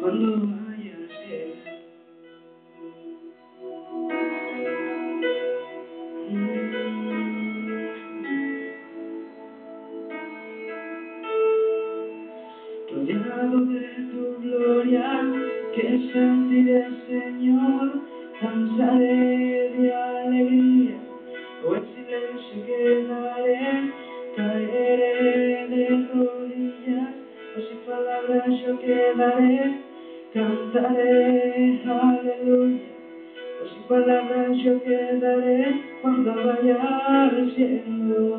Cuando que sentiré, Señor, danzaré de alegría, o en silencio quedaré, caeré de rodillas, o sin palabras yo quedaré, cantaré, aleluya, o sin palabras yo quedaré, cuando vaya al cielo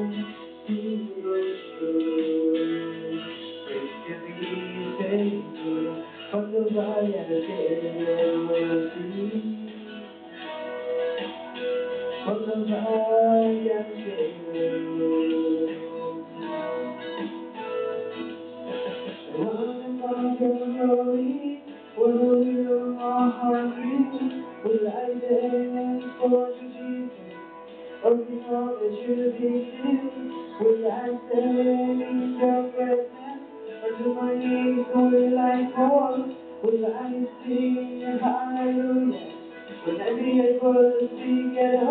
Running on your glory, will you my heart? Will I dance for you, Jesus? Or before that you be? Will I stand in your presence? Or to my knees will I? Will I sing hallelujah? Will I be able to speak at all?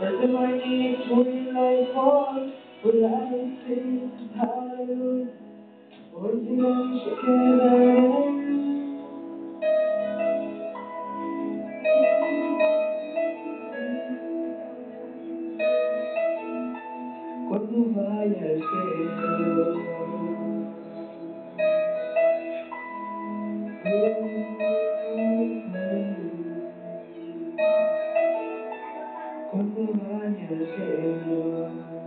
Or to my knees will I fall? Will I sing hallelujah? Or silencio quedaré? cuando vaya al cielo. Al cielo.